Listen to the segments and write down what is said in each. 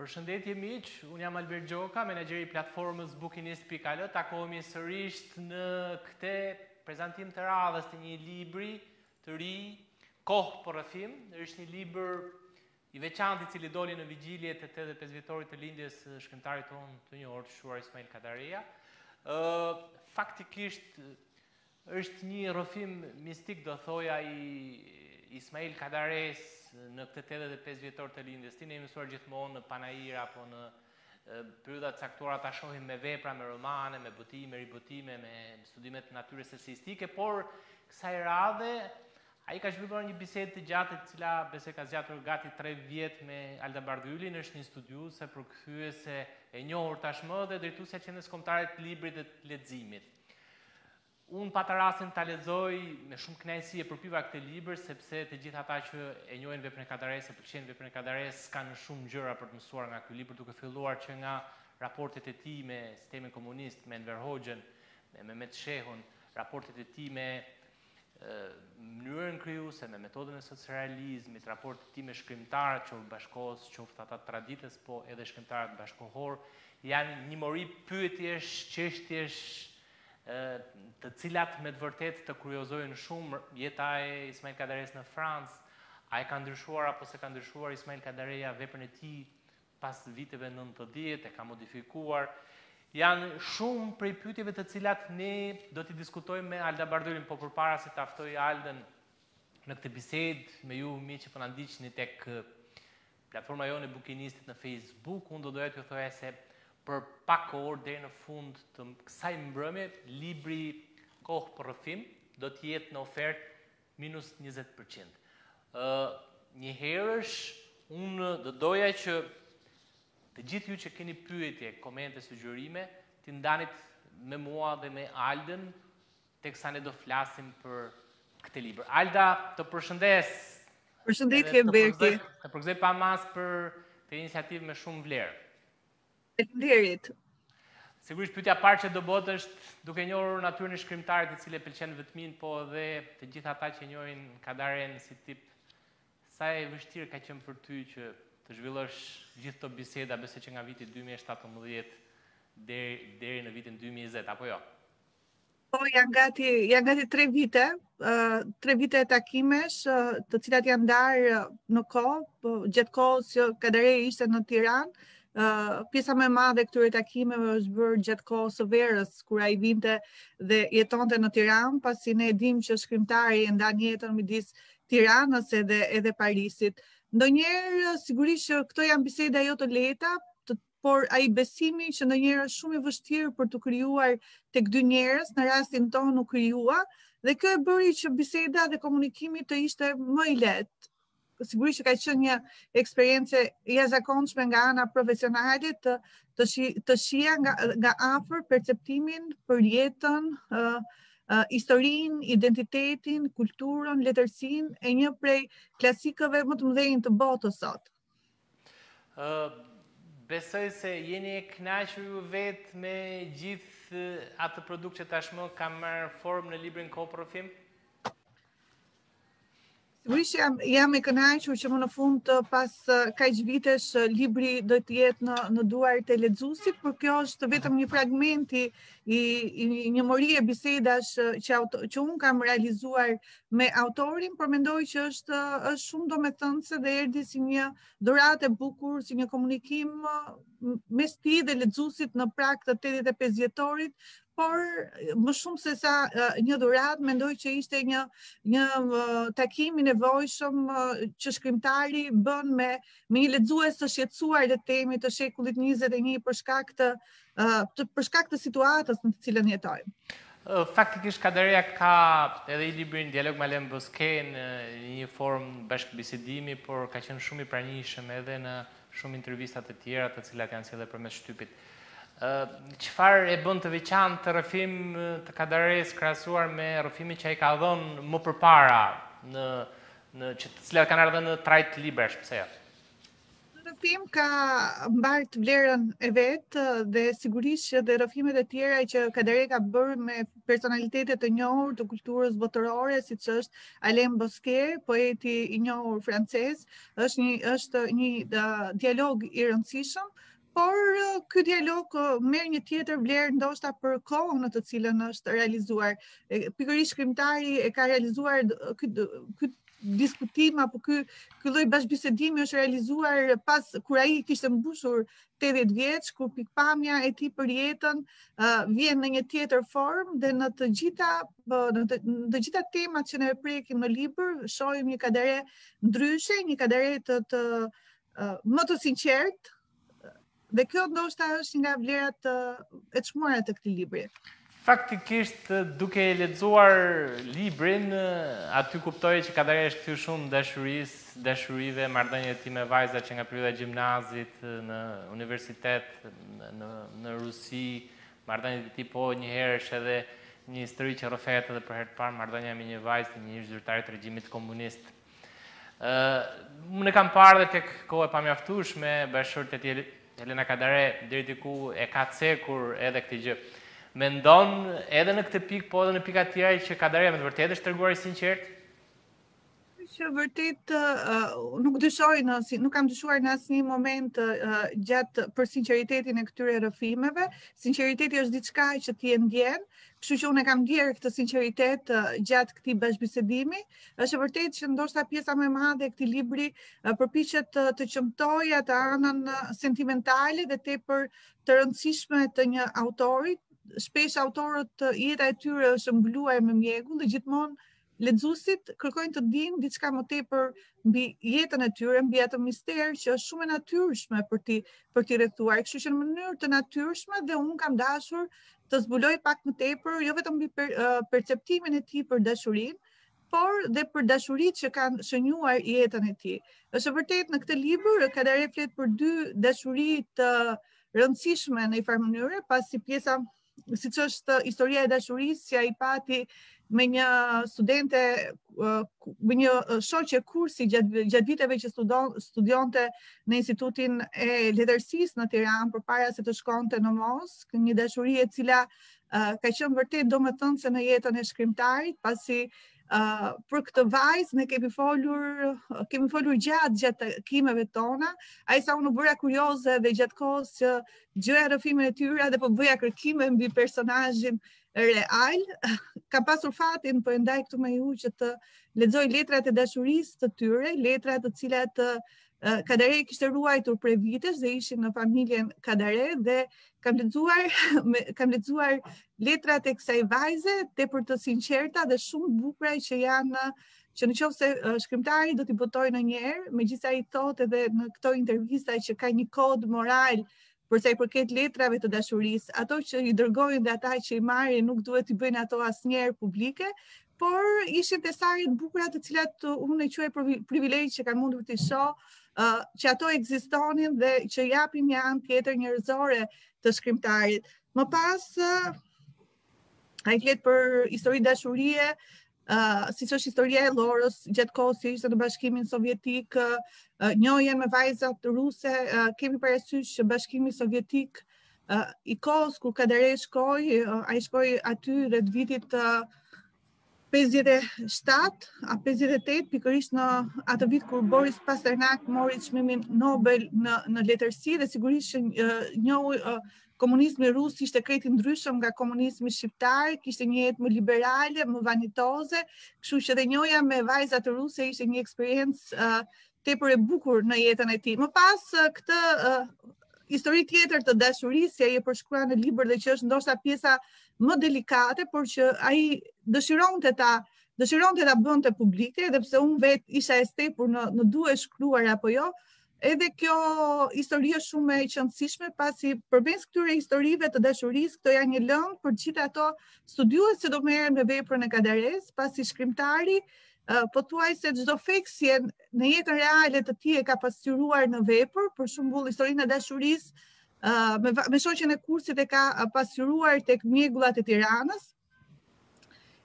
Përshëndetje miq, unë jam Albert Gjoka, menaxheri i platformës bukinist.al. Takohemi sërish në këtë prezantim të radhës te një libri të ri, Kohë për rrëfim. Është një libër i veçantë i cili doli në vigjilje të 85 vjetorit të lindjes së shkrimtarit tonë të njohur të shquar Ismail Kadareja. Ë faktikisht Është një rrëfim mistik do thoja i Ismail Kadares në këtë 85 vjetor të lindjes. Si jemi mësuar gjithmonë në panaire apo në periudha të caktuara ta shohim me vepra, me romane, me botime, ribotime, me studime të natyrës eseistike, por kësaj radhe ai ka zhvilluar një bisedë të gjatë e cila besoj ka zgjatur gati 3 vjet me Alda Bardhylin, është një studiuese përkthyese e njohur tashmë dhe drejtuesja e qendrës kombëtare të librit dhe të leximit. Unë pata rastin ta lexoj me shumë kënaqësi e përpiva këtë libër sepse të gjithë ata që e njohin veprën e Kadares, e pëlqejnë veprën e Kadares, kanë shumë gjëra për të mësuar nga ky libër, duke filluar që nga raportet e tij me sistemin komunist, me Enver Hoxhën, me Mehmet Shehun, raportet e tij me mënyrën krijuese, me metodën e socrealizmit, raportet e tij me shkrimtarët, qoftë bashkëkohës, qoftë ata të traditës, po edhe shkrimtarët bashkëkohorë, janë një mori pyetjesh, çështjesh, të cilat me të vërtetë të kuriozojnë shumë jeta e Ismail Kadares në Francë, a e ka ndryshuar apo s'e ka ndryshuar Ismail Kadareja veprën e tij pas viteve nëntëdhjetë e ka modifikuar, janë shumë prej pyetjeve të cilat ne do t'i diskutojmë me Alda Bardhylin, po përpara se ta ftoj Aldën në këtë bisedë me ju miq që po na ndiqni tek platforma jonë e bukinistit në Facebook, unë do doja t'ju thoja se për pak orë deri në fund të kësaj mbrëmje, libri Kohë për rrëfim do të jetë në ofertë Minus njëzet për qind. Njëherësh, unë do doja që të gjithë ju që keni pyetje, komente, sugjerime, t'i ndani me mua dhe me Aldën, teksa ne do flasim për këtë libër. Alda, të përshëndes! Përshëndetje, Berti! Të përgëzoj pa masë për këtë iniciativë me shumë vlerë. Faleminderit. Sigurisht pyetja e parë që do bëhet është duke njohur natyrën e shkrimtarit i cili e pëlqen vetminë, po edhe të gjithë ata që e njohin Kadaren si tip sa e vështirë ka qenë për ty që të zhvillosh gjithë këto biseda, besoj që nga viti 2017 deri deri në vitin 2020, apo jo? Po, janë gati, janë gati tre vite, tre vite takimesh, të cilat janë ndarë në kohë, po, gjatë kohës që Kadare ishte në Tiranë, pjesa më e madhe e këtyre takimeve është bërë gjatë kohës së verës, kur ai vinte dhe jetonte në Tiranë, pasi ne e dimë që shkrimtari e ndan jetën midis Tiranës edhe, edhe Parisit. Ndonjëherë sigurisht që këto janë biseda jo të lehta, por ai besimi që ndonjëherë është shumë i vështirë për t'u krijuar tek dy njerëz, në rastin tonë u krijua dhe kjo e bëri që biseda dhe komunikimi të ishte më i lehtë. Sigurisht që ka qenë një eksperiencë e jashtëzakonshme nga ana profesionale të të shi, të shihja nga nga afër perceptimin për jetën, ë uh, uh, historinë, identitetin, kulturën, letërsinë e një prej klasikëve më të mëdhenj të botës sot. Besoj se jeni e kënaqur ju vetë me gjithë atë produkt që tashmë ka marrë formë në librin Kohë për rrëfim? Sigurisht jam, jam e kënaqur që më në fund pas kaq vitesh libri do të jetë në në duart e lexuesit, por kjo është vetëm një fragment i, i një morie bisedash që auto, që unë kam realizuar me autorin, por mendoj që është është shumë domethënëse dhe erdhi si një dhuratë e bukur, si një komunikim mes tij dhe lexuesit në prag të 85 vjetorit, por më shumë se sa një dhuratë, mendoj që ishte një një takim i nevojshëm që shkrimtari bën me me një lexues të shqetësuar le të themi të shekullit 21 për shkak të për shkak të situatës në të cilën jetojmë. Faktikisht Kadareja ka edhe librin Dialog me Alen Bosken në një formë bashkëbisedimi, por ka qenë shumë i pranishëm edhe në shumë intervista të tjera të cilat janë sjellë përmes shtypit. Çfarë e bën të veçantë këtë rrëfim të Kadaresë krahasuar me rrëfimin që ai ka dhënë më përpara në në që të cilat kanë ardhur në trajtë librash, pse jo? rrëfim ka mbart vlerën e vet dhe sigurisht që dhe rrëfimet e tjera që Kadare ka bërë me personalitete të njohur të kulturës botërore siç është Alain Bosquet, poeti i njohur francez, është një është një dialog i rëndësishëm Por ky dialog merr një tjetër vlerë ndoshta për kohën në të cilën është realizuar. Pikërisht shkrimtari e ka realizuar ky ky diskutim apo ky ky lloj bashkëbisedimi është realizuar pas kur ai kishte mbushur 80 vjeç, kur pikëpamja e tij për jetën uh, vjen në një tjetër formë dhe në të gjitha në të, në të gjitha temat që ne prekim në libër, shohim një Kadare ndryshe, një Kadare të të më të sinqert, dhe kjo ndoshta është nga vlerat e çmuara të këtij libri. Faktikisht duke e lexuar librin, aty kuptoj që Kadare është kthyer shumë dashurisë, dashurive, marrëdhënieve të tij me vajza që nga periudha e gjimnazit në universitet në në Rusi, marrëdhëniet e tij po një herë është edhe një histori që rrëfehet edhe për herë të parë marrëdhënia me një vajzë të një ish zyrtari të regjimit komunist. Unë e kam parë dhe tek kohë e pamjaftueshme, bashkëshortja e tij Elena Kadare deri diku e ka cekur edhe këtë gjë. Mendon edhe në këtë pikë, po edhe në pika të tjera që Kadare me të vërtetë është treguar i sinqertë? që vërtet nuk dyshoj në si, nuk kam dyshuar në asnjë moment gjatë për sinqeritetin e këtyre rrëfimeve. Sinqeriteti është diçka që ti e ndjen, kështu që unë e kam ndjerë këtë sinqeritet gjatë këtij bashkëbisedimi. Është e vërtetë që ndoshta pjesa më e madhe e këtij libri përpiqet të, të qëmtojë atë anën sentimentale dhe tepër të rëndësishme të një autori. Shpesh autorët jeta e tyre është mbuluar me mjegull dhe gjithmonë lexuesit kërkojnë të dinë diçka më tepër mbi jetën e tyre, mbi atë mister që është shumë e natyrshme për t'i për t'i rrethuar. Kështu që në mënyrë të natyrshme dhe unë kam dashur të zbuloj pak më tepër, jo vetëm mbi per, perceptimin e tij për dashurinë, por dhe për dashuritë që kanë shënjuar jetën e tij. Është vërtet në këtë libër Kadare flet për dy dashuri të rëndësishme në një farë mënyre, pasi pjesa siç është historia e dashurisë që ai pati me një studente, me një shoqe kursi gjatë, gjatë viteve që studon, studionte në Institutin e Letërsisë në Tiranë përpara se të shkonte në Moskë, një dashuri e cila uh, ka qenë vërtet domethënëse në jetën e shkrimtarit, pasi uh, për këtë vajzë ne kemi folur, kemi folur gjatë gjatë takimeve tona, aq sa unë u bëra kurioze dhe gjatë kohës që dëgjoja rrëfimin e tyre dhe po bëja kërkime mbi personazhin real, kam pasur fatin po e ndaj këtu me ju që të lexoj letrat e dashurisë të tyre, letra të cilat Kadare kishte ruajtur prej vitesh dhe ishin në familjen Kadare dhe kam lexuar kam lexuar letrat e kësaj vajze tepër të sinqerta dhe shumë të bukura që janë që në qofë se shkrimtari do t'i botojë ndonjëherë, megjithëse ai thotë edhe në këto intervista që ka një kod moral Për sa i përket letrave të dashurisë, ato që i dërgojnë dhe ata që i marrin nuk duhet t'i bëjnë ato asnjëherë publike, por ishin thesare të bukura të cilat uh, unë e quaj privilegj që kam mundur t'i shoh, uh, që ato ekzistonin dhe që japin një anë tjetër njerëzore të shkrimtarit. Më pas uh, ai flet për histori dashurie, Uh, siç është historia e Lorës, gjatë kohës që ishte në bashkimin sovjetik, uh, njohjen me vajzat ruse, uh, kemi parasysh që bashkimi sovjetik uh, i kohës kur Kadare shkoi, uh, ai shkoi aty rreth vitit uh, 57 a 58 pikërisht në atë vit kur Boris Pasternak mori çmimin Nobel në në letërsi dhe sigurisht që njohu Komunizmi rus ishte krejt i ndryshëm nga komunizmi shqiptar, kishte një jetë më liberale, më vanitoze, kështu që dhe njohja me vajzat ruse ishte një eksperiencë uh, tepër e bukur në jetën e tij. Më pas uh, këtë uh, histori tjetër të dashurisë që ai e përshkruan në libër dhe që është ndoshta pjesa më delikate, por që ai dëshironte ta dëshironte ta bënte publike, edhe pse unë vetë isha e stepur në në duhej shkruar apo jo, Edhe kjo histori është shumë e qenësishme, pasi përmes këtyre historive të dashurisë, këto janë një lëndë për gjithë ato studiues që do merren me veprën e Kadaresë, pasi shkrimtari pothuajse çdo feksje në jetën reale të tij e ka pasqyruar në vepër, për shembull historinë e dashurisë me me shoqen e kursit e ka pasqyruar tek Mjegullat e Tiranës,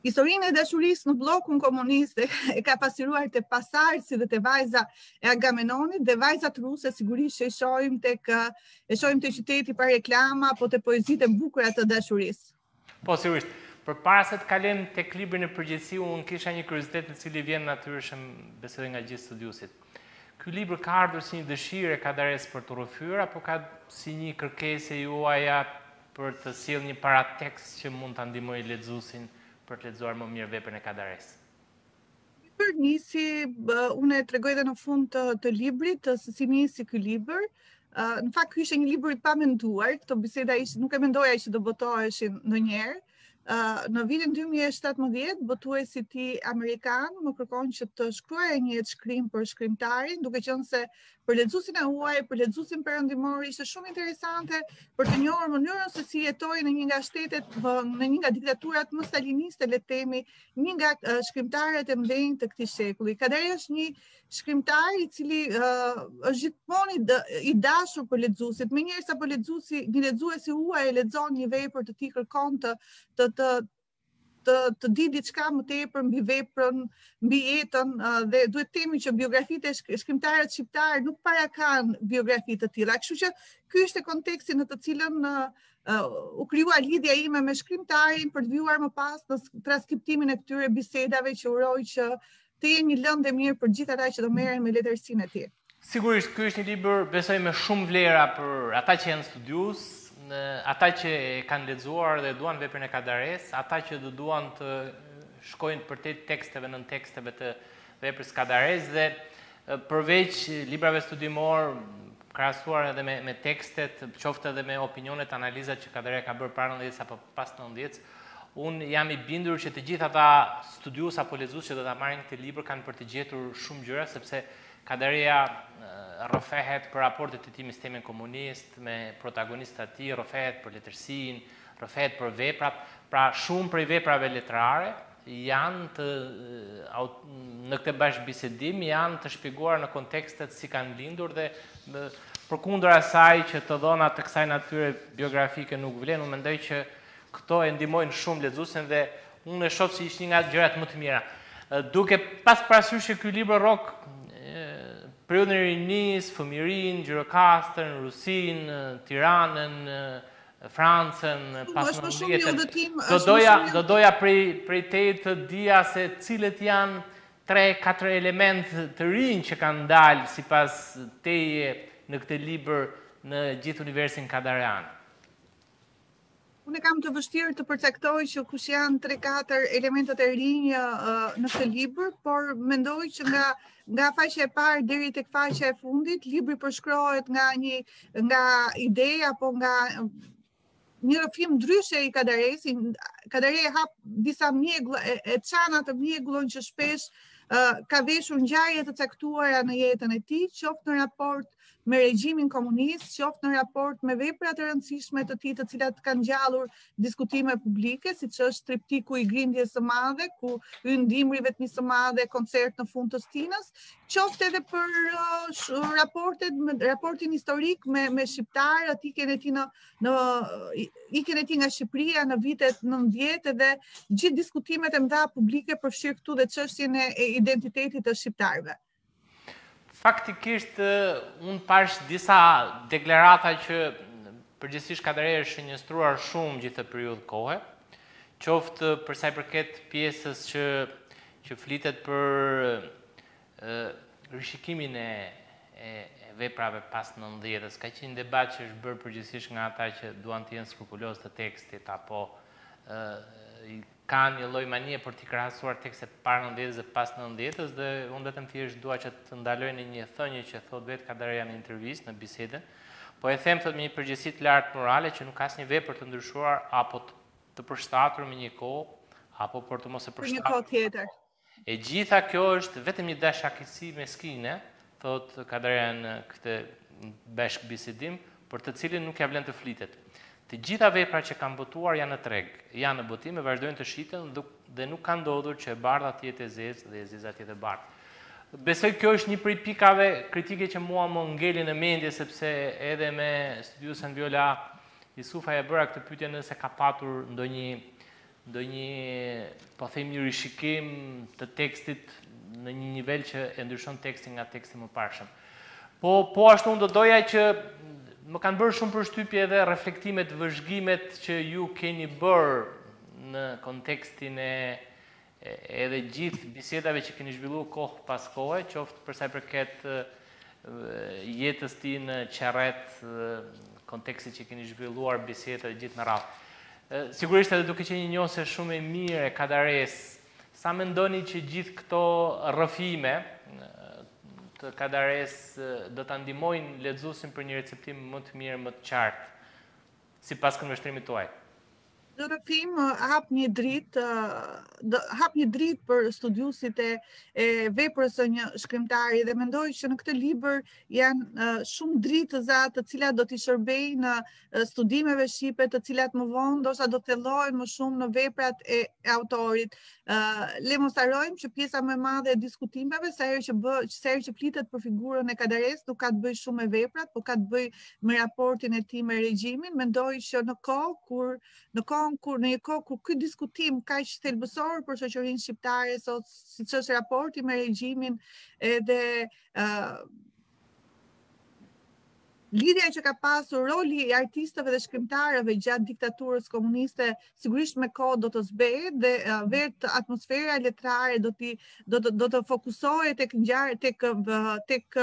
Historinë e dashurisë në bllokun komunist e ka pasqyruar te Pasardhësi dhe te Vajza e Agamemnonit dhe vajzat ruse sigurisht që e shohim tek e shohim te Qyteti pa reklama apo te poezitë e bukura të dashurisë. Po sigurisht. Përpara se të kalojmë tek libri në përgjithësi, unë kisha një kuriozitet i cili vjen natyrëshëm besoj nga gjithë studiuesit. Ky libër ka ardhur si një dëshirë e Kadaresë për t'u rrëfyer, apo ka si një kërkesë e juaja për të sjellë një paratekst që mund ta ndihmojë lexuesin për të lexuar më mirë veprën e Kadaresë. Libri nisi, unë e tregoj edhe në fund të, të librit, se si nisi ky libër, në fakt ky ishte një libër i pamenduar, këto biseda ishte nuk e mendoja që do botoheshin ndonjëherë. Uh, në vitin 2017, botuesi i tij amerikan më kërkon që të shkruaj një jetëshkrim për shkrimtarin, duke qenë se për lexuesin e huaj, për lexuesin perëndimor ishte shumë interesante për të njohur mënyrën se si jetoi në një nga shtetet po, në një nga diktaturat më staliniste le të themi, një nga uh, shkrimtarët e mëdhenj të këtij shekulli. Kadareja është një shkrimtar i cili uh, është gjithmonë i, dashur për lexuesit. Menjëherë sapo lexuesi, një lexues i huaj e lexon një vepër të tij kërkon të të të të të dijë diçka më tepër mbi veprën, mbi jetën dhe duhet të themi që biografitë e shkrimtarëve shqiptarë nuk para kanë biografi të tilla. Kështu që ky ishte konteksti në të cilën u krijua lidhja ime me shkrimtarin për të vijuar më pas në transkriptimin e këtyre bisedave që uroj që të jenë një lëndë e mirë për gjithë ata që do merren me letërsinë e tij. Sigurisht, ky është një libër besoj me shumë vlera për ata që janë studiues, ata që e kanë lexuar dhe duan veprën e Kadaresë, ata që do duan të shkojnë përtej teksteve, nënteksteve të veprës së Kadaresë dhe përveç librave studimorë krahasuar edhe me me tekstet, qoftë edhe me opinionet, analizat që Kadare ka bërë para 90 apo pas 90, Unë jam i bindur që të gjithë ata studiues apo lexues që do ta marrin këtë libër kanë për të gjetur shumë gjëra sepse Kadareja rrëfehet për raportet e tij me sistemin komunist, me protagonistat e tij, rrëfehet për letërsinë, rrëfehet për veprat, pra shumë prej veprave letrare janë të në këtë bashkëbisedim janë të shpjeguara në kontekstet si kanë lindur dhe përkundër asaj që të dhëna të kësaj natyre biografike nuk vlejnë, unë mendoj që Këto e ndihmojnë shumë lexuesin dhe unë e shoh si një nga gjërat më të mira. Duke pas parasysh që ky libër rrok periudhën e rinisë, fëmijërinë, Gjirokastrën, Rusinë, Tiranën, Francën, pas nëntëdhjetën. Do doja, do doja prej, prej teje të dija se cilët janë 3-4 elementë të rinj që kanë dalë sipas teje në këtë libër në gjithë universin kadarean. Unë e kam të vështirë të përcaktoj që kush janë 3-4 elementët e rinj në këtë libër, por mendoj që nga nga faqja e parë deri tek faqja e fundit, libri përshkrohet nga një nga ide apo nga një rrëfim ndryshe i Kadaresë, Kadare e hap disa mjegull, e, e çan atë mjegullën që shpesh uh, ka veshur ngjarje të caktuara në jetën e tij, qoftë në raport me regjimin komunist, qoftë në raport me veprat e rëndësishme të tij, të cilat kanë ngjallur diskutime publike, siç është triptiku i grindjes së madhe, ku hyn Dimri i vetmisë së madhe, Koncert në fund të stinës, qoftë edhe për uh, raportet, me, raportin historik me, me shqiptarët, ikjen e tij në, në ikjen e tij nga Shqipëria në vitet nëntëdhjetë dhe gjithë diskutimet e mëdha publike përfshirë këtu dhe çështjen e identitetit të shqiptarëve. Faktikisht unë pashë disa deklarata që përgjithësisht Kadareja është shënjestruar shumë gjithë këtë periudhë kohe, qoftë për sa i përket pjesës që që flitet për rishikimin e e veprave pas 90-s, ka qenë një debat që është bërë përgjithësisht nga ata që duan të jenë skrupulozë të tekstit apo kanë një lloj manie për t'i krahasuar tekstet para nëntëdhjetës dhe pas nëntëdhjetës dhe unë vetëm thjesht dua që të ndaloj në një thënie që thotë vetë Kadareja në intervistë, në bisedën, po e them thotë me një përgjegjësi të lartë morale që nuk ka asnjë vepër të ndryshuar apo të përshtatur me një kohë apo për të mos e përshtatur. Për një kohë tjetër. E gjitha kjo është vetëm një dashakësi meskine, thotë Kadareja në këtë bashkëbisedim, për të cilin nuk ia vlen të flitet. Të gjitha veprat që kam botuar janë në treg, janë në botim e vazhdojnë të shiten dhe nuk ka ndodhur që e bardha të jetë e zezë dhe e zeza të jetë e bardhë. Besoj kjo është një prej pikave kritike që mua më ngeli në mendje sepse edhe me studiuesen Viola Isufaj e e bëra këtë pyetje nëse ka patur ndonjë Ndonjë, po them një rishikim të tekstit në një nivel që e ndryshon tekstin nga teksti i mëparshëm. Po, po ashtu unë do doja që më kanë bërë shumë përshtypje edhe reflektimet, vëzhgimet që ju keni bërë në kontekstin e edhe gjithë bisedave që keni zhvillu kohë pas kohe, qoftë përsa i përket jetës së tij në Qerret, kontekstit që keni zhvilluar bisedat e gjithë me radhë. Sigurisht edhe duke qenë një njohëse shumë e mirë e Kadaresë, sa mendoni që gjithë këto rrëfime të Kadaresë do ta ndihmojnë lexuesin për një receptim më të mirë, më të qartë, sipas këndvështrimit tuaj? Çdo rrëfim hap një dritë, hap një dritë për studiuesit e veprës së një shkrimtari dhe mendoj që në këtë libër janë shumë dritëza të cilat do t'i shërbejnë studimeve shqipe të cilat më vonë, ndoshta do të thellohen më shumë në veprat e autorit. Le të mos harrojmë që pjesa më e madhe e diskutimeve sa herë që bë, sa herë që flitet për figurën e Kadaresë, nuk ka të bëjë shumë me veprat, por ka të bëjë me raportin e tij me regjimin. Mendoj që në kohë kur në kohën kur në një kohë kur ky diskutim kaq thelbësor për shoqërinë shqiptare sot, siç është raporti me regjimin edhe ë Lidhja që ka pasur roli i artistëve dhe shkrimtarëve gjatë diktaturës komuniste sigurisht me kohë do të zbehet dhe vetë atmosfera letrare do të do të do të fokusohet tek ngjarje tek tek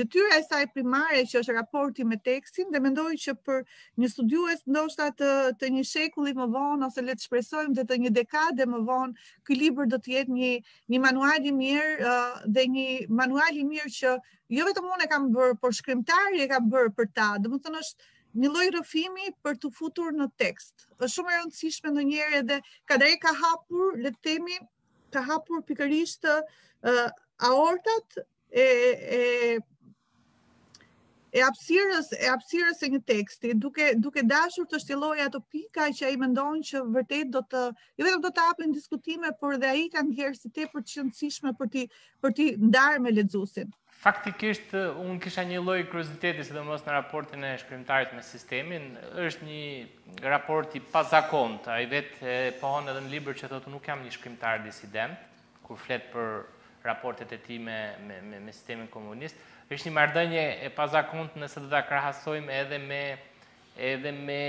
detyra e saj primare që është raporti me tekstin dhe mendoj që për një studiues ndoshta të të një shekulli më vonë ose le të shpresojmë të të një dekade më vonë ky libër do të jetë një një manual i mirë dhe një manual i mirë që jo vetëm unë e kam bërë, por shkrimtari e ka bërë për ta. Domethënë është një lloj rrëfimi për t'u futur në tekst. është shumë e rëndësishme ndonjëherë edhe Kadare ka hapur, le të themi, ka hapur pikërisht uh, aortat e, e e hapësirës e hapësirës së një teksti duke duke dashur të shtjellojë ato pika që ai mendon që vërtet do të jo vetëm do të hapin diskutime por dhe ai ka ndjerë si tepër të rëndësishme për t'i për t'i ndarë me lexuesin faktikisht unë kisha një lloj kurioziteti sidomos në raportin e shkrimtarit me sistemin është një raport i pazakontë ai vetë e pohon edhe në libër që thotë nuk jam një shkrimtar disident kur flet për raportet e tij me me sistemin komunist, është një marrëdhënie e pazakontë nëse do ta krahasojmë edhe me edhe me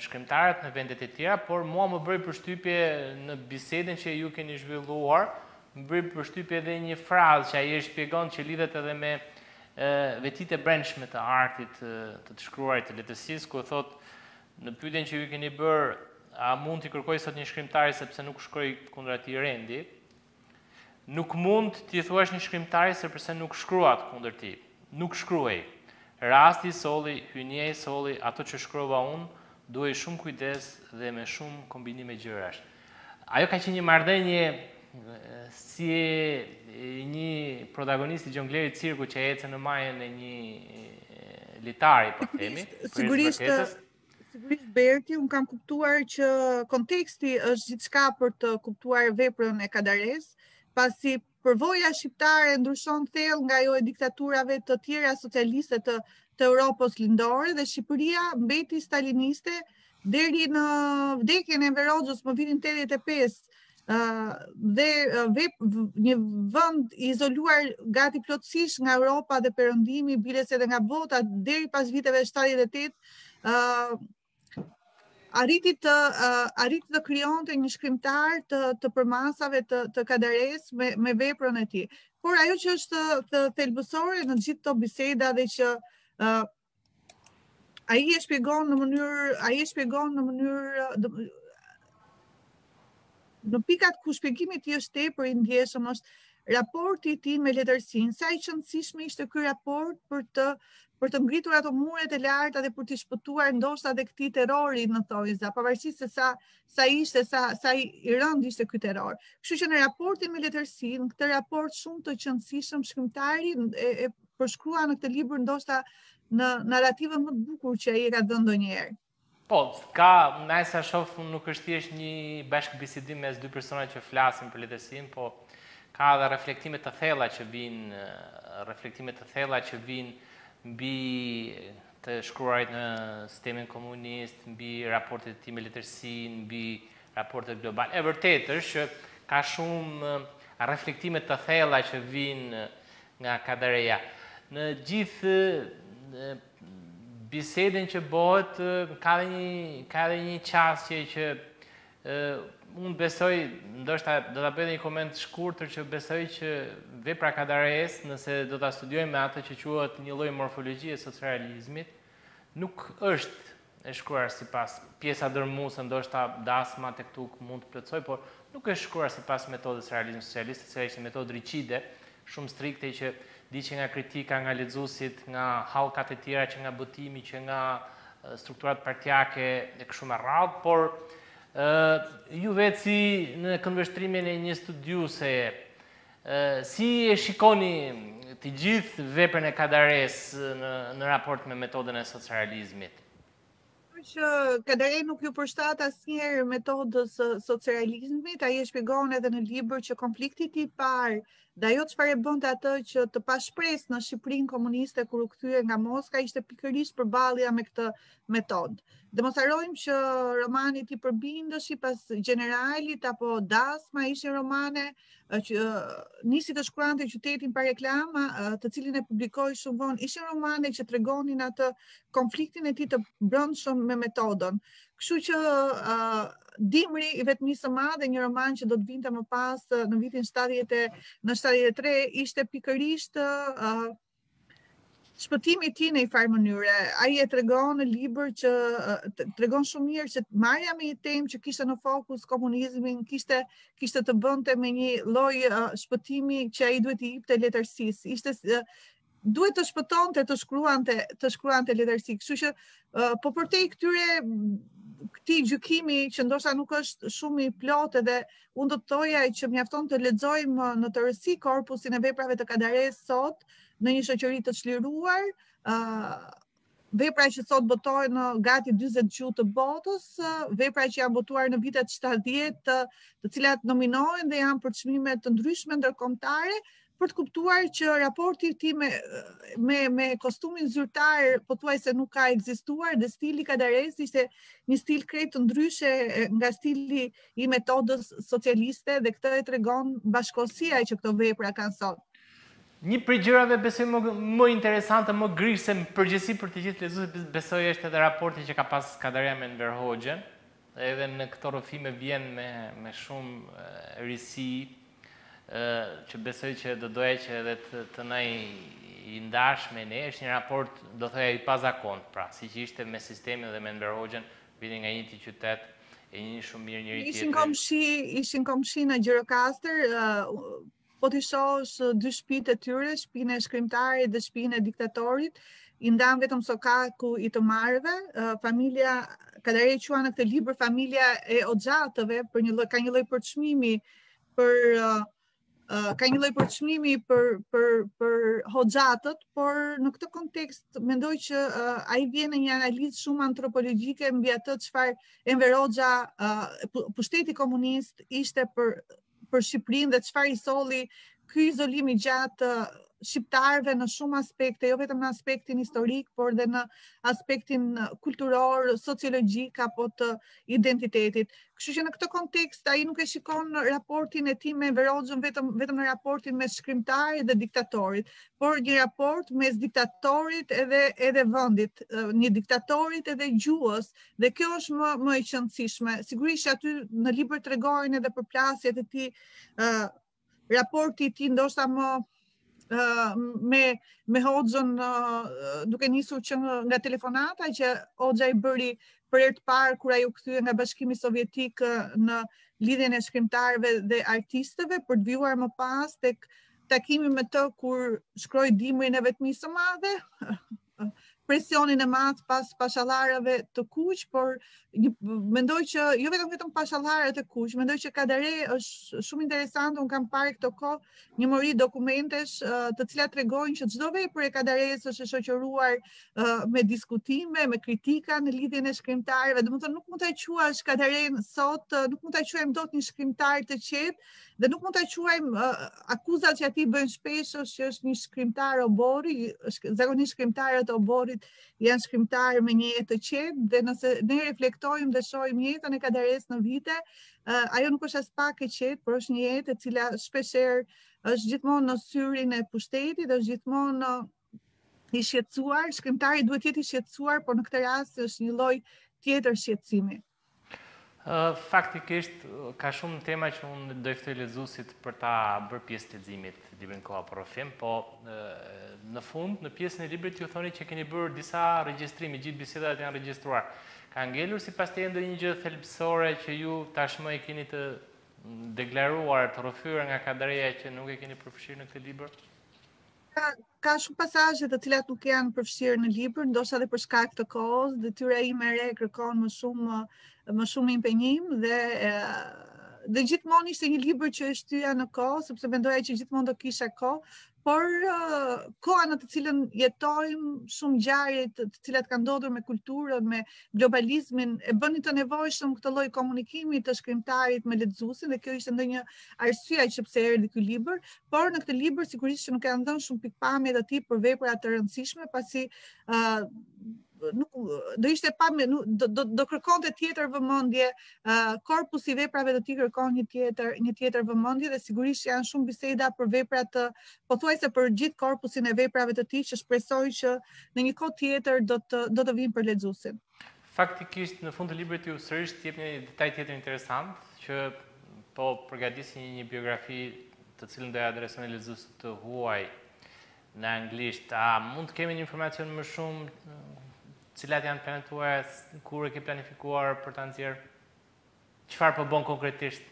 shkrimtarët në vendet e tjera, por mua më bëri përshtypje në bisedën që ju keni zhvilluar, më bëri përshtypje edhe një frazë që ai e shpjegon që lidhet edhe me vetitë e brendshme të artit të të shkruarit të letërsisë, ku thotë Në pyetjen që ju i keni bërë, a mund t'i kërkohet sot një shkrimtari se pse nuk shkroi kundër atij rendi, nuk mund t'i thuash një shkrimtari se përse nuk shkruat kundër tij. Nuk shkruhej. Rasti i solli, hyjnia i solli, ato që shkrova unë, duhej shumë kujdes dhe me shumë kombinime gjërash. Ajo ka qenë një marrëdhënie si një protagonist i zhonglerit cirku që ecën në majën e një litari, po e themi. Sigurisht, sigurisht Berti, unë kam kuptuar që konteksti është gjithçka për të kuptuar veprën e Kadaresë, pasi përvoja shqiptare ndryshon thellë nga ajo e diktaturave të tjera socialiste të, të Europës lindore dhe Shqipëria mbeti staliniste deri në vdekjen e Enver Hoxhës në vitin 85 dhe vep, një vend i izoluar gati plotësisht nga Europa dhe Perëndimi, biles edhe nga bota deri pas viteve 78 arriti të uh, arriti të krijonte një shkrimtar të të përmasave të të Kadaresë me me veprën e tij. Por ajo që është të thelbësore në gjithë këto biseda dhe që uh, ai e shpjegon në mënyrë ai e shpjegon në mënyrë Në pikat ku shpjegimi i tij është tepër i ndjeshëm është raporti i tij me letërsinë, sa i qenësishëm ishte ky raport për të për të ngritur ato muret e larta dhe për t'i shpëtuar ndoshta dhe këtij terrori në thonjëza, pavarësisht se sa sa ishte sa sa i, i rëndë ishte ky terror. Kështu që në raportin me letërsinë, këtë raport shumë të qenësishëm shkrimtari e, e përshkruan në këtë libër ndoshta në narrativën më të bukur që ai e ka dhënë ndonjëherë. Po, ka, me aq sa shof, unë nuk është thjesht një bashkëbisedim mes dy personave që flasin për letërsinë, po ka edhe reflektime të thella që vijnë, reflektime të thella që vijnë mbi të shkruarit në sistemin komunist, mbi raportet e tij me letërsinë, mbi raportet globale. E vërtetë është që ka shumë reflektime të thella që vijnë nga Kadareja. Në gjithë bisedën që bëhet, ka dhe një, ka dhe një qasje që unë besoj, ndoshta do të bëj edhe një koment të shkurtër që besoj që vepra e Kadaresë, nëse do ta studiojmë me atë që quhet një lloj morfologjie e socializmit, nuk është është shkruar sipas pjesa dërmuese ndoshta dasma te këtu mund të plotësojë por nuk është shkruar sipas metodës së realizmit socialist e cila ishte metodë rigjide shumë strikte që ndiqej nga kritika nga lexuesit nga hallkat e tjera që nga botimi që nga strukturat partiake e kështu me radhë por ë ju vetë si në këndvështrimin e një studiuese Si e shikoni të gjithë veprën e Kadares në raport me metodën e socrealizmit? që Kadare nuk iu përshtat asnjëherë metodës së socrealizmit, ai e shpjegon edhe në libër që konflikti i tij i parë dhe ajo çfarë e bënte atë që të pashpresë në Shqipërinë komuniste kur u kthye nga Moska ishte pikërisht përballja me këtë metodë. Dhe mos harrojmë që romani i tij Përbindëshi pas gjeneralit apo dasma ishin romane që nisi të shkruante qytetin pa reklama, të cilin e publikoi shumë vonë, ishin romane që tregonin atë konfliktin e tij të brendshëm me metodën. Kështu që uh, Dimri i vetmisë së madhe një roman që do të vinte më pas në vitin 70 në 73 ishte pikërisht uh, shpëtimi i tij në një farë mënyre. Ai e tregon në libër që tregon shumë mirë që marrja me një temë që kishte në fokus komunizmin, kishte kishte të bënte me një lloj uh, shpëtimi që ai duhet t'i jepte letërsisë. Ishte uh, duhet të shpëtonte të shkruante të shkruante letërsi. Kështu që uh, po përtej këtyre këtij gjykimi që ndoshta nuk është shumë i plotë dhe Unë do të thoja që mjafton të lexojmë në tërësi korpusin e veprave të Kadares sot në një shoqëri të çliruar, ë vepra që sot botohen në gati 40 gjuhë të botës, vepra që janë botuar në vitet 70, të, të cilat nominohen dhe janë për çmime të ndryshme ndërkombëtare, për të kuptuar që raporti i tij me me me kostumin zyrtar pothuajse nuk ka ekzistuar dhe stili i Kadaresë ishte një stil krejt ndryshe nga stili i metodës socialiste dhe këtë e tregon bashkëkohësia që këto vepra kanë sot. Një prej gjërave besoj më më interesante, më grishëse në përgjithësi për të gjithë lexuesit besoj është edhe raporti që ka pas Kadareja me Enver Hoxhën, Edhe në këto rrëfime vjen me me shumë risi ë që besoj që do doja që edhe të, të na i, i ndash me ne, është një raport, do thoja i pazakontë, pra, siç ishte me sistemin dhe me Enver Hoxhën, vinin nga i njëjti qytet, e njihnin shumë mirë njëri tjetrin. Ishin komshi, ishin komshi në Gjirokastër, po t'i shohësh dy shpitë e tyre, shpinë e shkrimtarit dhe shpinë e diktatorit, i ndan vetëm sokaku i të marrëve, familja, Kadare i quan në këtë libër familja e Hoxhatëve, për një, ka një lloj përçmimi për... ka një lloj përçmimi për për për hoxhatët, por në këtë kontekst mendoj që uh, ai vjen në një analizë shumë antropologjike mbi atë çfarë Enver Hoxha uh, pushteti komunist ishte për për Shqipërinë dhe çfarë i solli ky izolim i gjatë shqiptarëve në shumë aspekte, jo vetëm në aspektin historik, por dhe në aspektin kulturor, sociologjik apo të identitetit. Kështu që në këtë kontekst ai nuk e shikon raportin e tij me Enver Hoxhën vetëm vetëm në raportin mes shkrimtarit dhe diktatorit, por një raport mes diktatorit edhe edhe vendit, një diktatorit edhe gjuhës, Dhe kjo është më më e qenësishme. Sigurisht që aty në libër tregohen edhe përplasjet e tij, ë uh, raporti i tij ndoshta më me me Hoxhën duke nisur që nga telefonata që Hoxha i bëri për herë të parë kur ai u kthye nga Bashkimi Sovjetik në lidhjen e shkrimtarëve dhe artistëve për të vijuar më pas tek takimi me të kur shkroi dimrin e vetmisë së madhe presionin e madh pas pashallarëve të kuq, por një, mendoj që jo vetëm vetëm pashallarët e kuq, mendoj që Kadare është shumë interesante, un kam parë këto kohë një mori dokumentesh të cilat tregojnë që çdo vepër e Kadares është e shoqëruar me diskutime, me kritika në lidhjen e shkrimtarëve. Domethënë nuk mund ta quash Kadaren sot, nuk mund ta quajmë dot një shkrimtar të qetë, Dhe nuk mund ta quajmë uh, akuzat që atij i bëjnë shpesh është që është një shkrimtar oborri, zakonisht shkrimtarët e oborrit janë shkrimtarë me një jetë të qetë dhe nëse ne reflektojmë dhe shohim jetën e Kadares në vite, uh, ajo nuk është aspak e qetë, por është një jetë e cila shpeshherë është gjithmonë në syrin e pushtetit, është gjithmonë në i shqetësuar, shkrimtari duhet të jetë i shqetësuar, por në këtë rast është një lloj tjetër shqetësimi. Faktikisht, ka shumë tema që unë do i ftoja lexuesit për ta bërë pjesë të leximit të librit Koha për rrëfim, po në fund, në pjesën e librit ju thoni që keni bërë disa regjistrime, gjithë bisedat janë regjistruar. Ka ngelur sipas teje ndonjë gjë thelbësore që ju tashmë e keni të deklaruar, të rrëfyer nga Kadareja që nuk e keni përfshirë në këtë libër? Ka ka shumë pasazhe të cilat nuk janë përfshirë në libër, ndoshta edhe për shkak të kohës, detyra ime e re kërkon më shumë më shumë impenjim dhe dhe gjithmonë ishte një libër që e shtyja në kohë, sepse mendoja që gjithmonë do kisha kohë, por uh, koha në të cilën jetojmë shumë ngjarje të, të cilat kanë ndodhur me kulturën, me globalizmin, e bënin të nevojshëm këtë lloj komunikimi të shkrimtarit me lexuesin dhe kjo ishte ndonjë uh, arsyeja që pse erdhi ky libër, por në këtë libër sigurisht që nuk janë dhënë shumë pikëpamje të tij për vepra të rëndësishme, pasi ë uh, nuk do ishte pa me nuk, do, do do kërkonte tjetër vëmendje uh, korpusi i veprave të tij kërkon një tjetër një tjetër vëmendje dhe sigurisht janë shumë biseda për vepra të pothuajse për gjithë korpusin e veprave të tij që shpresoj që në një kohë tjetër do të do të vijnë për lexuesin Faktikisht në fund të librit ju sërish jep një detaj tjetër interesant që po përgatisni një, një biografi të cilën do ia adresoni lexuesit të huaj në anglisht. A mund të kemi një informacion më shumë cilat janë planet tuaja, kur e ke planifikuar për ta nxjerrë? Çfarë po bën konkretisht?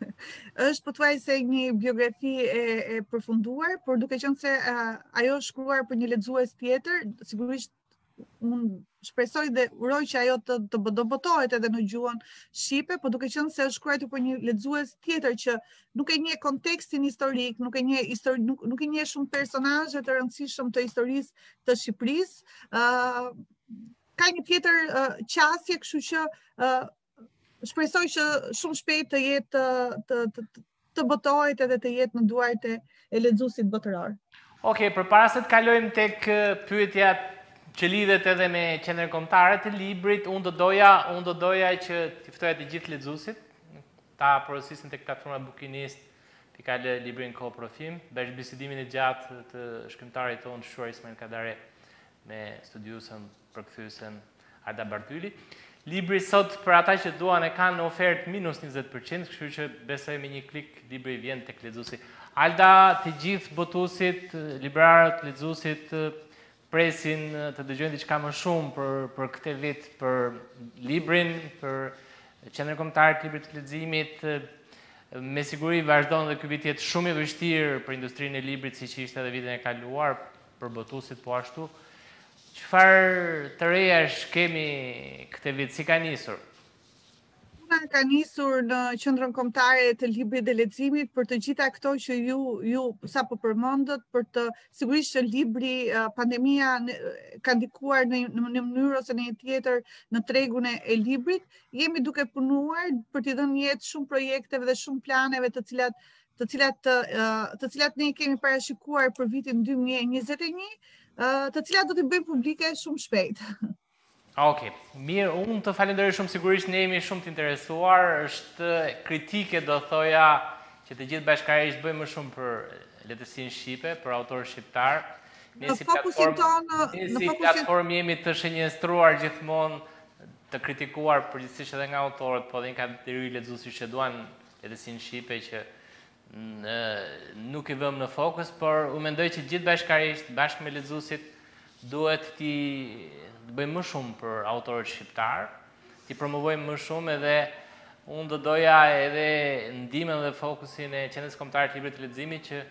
është pothuajse një biografi e, e përfunduar, por duke qenë se uh, ajo është shkruar për një lexues tjetër, sigurisht unë shpresoj dhe uroj që ajo të do botohet edhe në gjuhën shqipe, por duke qenë se është shkruar për një lexues tjetër që nuk e njeh kontekstin historik, nuk e njeh histori, nuk nuk e njeh shumë personazhe të rëndësishëm të historisë të Shqipërisë, ë uh, ka një tjetër uh, qasje, kështu që uh, shpresoj që shumë shpejt të jetë të, të, të, të botohet edhe të jetë në duart e, e lexuesit botëror. Okej, okay, përpara se të kalojmë tek pyetja që lidhet edhe me qendrën kombëtare të librit, unë do doja, unë do doja që të ftoja të gjithë lexuesit ta porosisin tek platforma Bukinist, pika al librin Kohë për rrëfim, bashkëbisedimin e gjatë të shkrimtarit tonë të shquar Ismail Kadare me studiusen përkthyesën Alda Bardhyli. Libri sot për ata që duan e kanë në ofertë minus 20%, kështu që besoj me një klik libri vjen tek lexuesi. Alda, të gjithë botuesit, librarët, lexuesit presin të dëgjojnë diçka më shumë për për këtë vit për librin, për qendrën kombëtare të librit të leximit. Me siguri vazhdon dhe ky vit të jetë shumë i vështirë për industrinë e librit siç ishte edhe vitin e kaluar, për botuesit po ashtu. Çfarë të rejash kemi këtë vit, si ka nisur? Puna ka nisur në Qendrën Kombëtare të Librit dhe Leximit për të gjitha këto që ju ju sapo përmendët për të sigurisht që libri pandemia ka ndikuar në në një mënyrë ose në një tjetër në tregun e librit. Jemi duke punuar për t'i dhënë jetë shumë projekteve dhe shumë planeve të cilat të cilat të, të cilat ne kemi parashikuar për vitin 2021, të cilat do të bëjmë publike shumë shpejt. Ah, ok, mirë, unë të falenderoj shumë, sigurisht ne jemi shumë të interesuar, është kritike do thoja që të gjithë bashkarisht bëjmë më shumë për letërsinë shqipe, për autorët shqiptarë. Në si fokusin tonë... Ne si platformë jemi të shënjestruar gjithmonë të kritikuar përgjithësisht edhe nga autorët, po dhe nga ata lexues që duan letërsinë shqipe që nuk i vëmë në fokus, por unë mendoj që gjithë bashkarisht, bashkë me lexuesit, duhet t'i të bëjmë më shumë për autorët shqiptarë, ti promovojmë më shumë edhe unë do doja edhe ndihmën dhe fokusin e Qendrës Kombëtare të Librit dhe Leximit që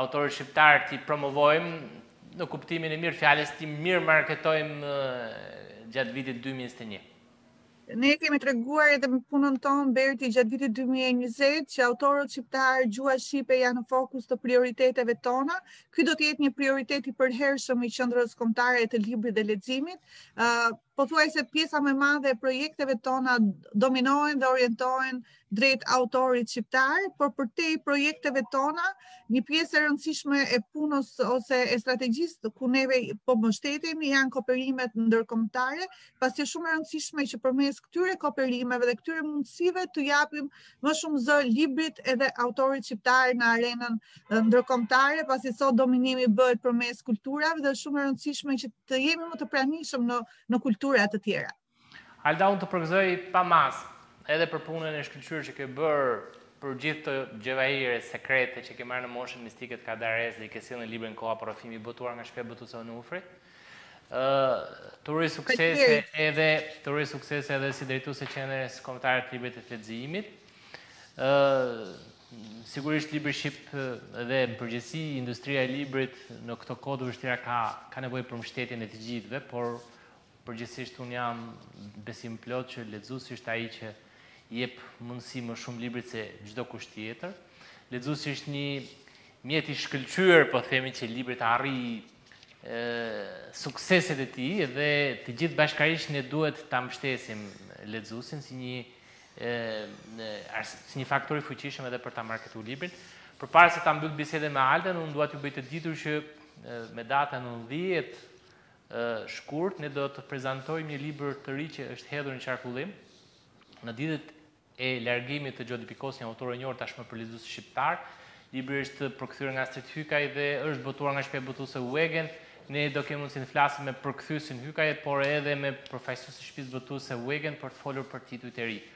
autorët shqiptarë ti promovojmë në kuptimin e mirë të fjalës t'i mirëmarketojmë gjatë vitit 2021. Ne e kemi treguar edhe me punën tonë Berti gjatë vitit 2020 që autorët shqiptarë, gjuha shqipe janë në fokus të prioriteteve tona. Ky do të jetë një prioritet i përhershëm i Qendrës Kombëtare të Librit dhe Leximit. Ë uh, pothuajse pjesa më e madhe e projekteve tona dominohen dhe orientohen drejt autorit shqiptar, por përtej projekteve tona, një pjesë e rëndësishme e punës ose e strategjisë ku neve po mbështetemi janë kooperimet ndërkombëtare, pasi është shumë e rëndësishme që përmes këtyre kooperimeve dhe këtyre mundësive t'u japim më shumë zë librit edhe autorit shqiptar në arenën ndërkombëtare, pasi sot dominimi bëhet përmes kulturave dhe është shumë e rëndësishme që të jemi më të pranishëm në në kultura të tjera. Alda unë të përgëzoj pa masë edhe për punën e shkëlqyer që ke bërë për gjithë këto xhevahire sekrete që ke marrë në moshën mistike të Kadaresë dhe i ke sjellë në librin Kohë për rrëfim i botuar nga Shpia Botuese Onufri. Ë të uroj suksese edhe të uroj suksese edhe si drejtuese e Qendrës Kombëtare të Librit dhe të Leximit. Ë sigurisht libri shqip dhe në përgjithësi industria e librit në këto kohë të vështira ka ka nevojë për mbështetjen e të gjithëve, por Përgjithësisht unë jam besimplotë që lexuesi është ai që i jep mundësi më shumë librit se çdokush tjetër. Lexuesi është një mjet i shkëlqyer, po themi që libri t'i arrijë sukseset e tij dhe të gjithë bashkarisht ne duhet ta mbështesim lexuesin si një si një faktor i fuqishëm edhe për ta marketuar librin. Përpara se ta mbyll bisedën me Aldën, unë dua t'ju bëj të ditur që me datën 10 shkurt ne do të prezantojmë një libër të ri që është hedhur në qarkullim Në ditët e largimit të Xhodi Pikos, një autore e njohur tashmë për lexuesit shqiptarë. Libri është përkthyer nga Astrit Hykaj dhe është botuar nga shpia botuese Uegen. Ne do kemi mundësi të flasim me përkthyesin Hykaj, por edhe me përfaqësuesin e shpisë botuese Uegen për të folur për titujt e ri.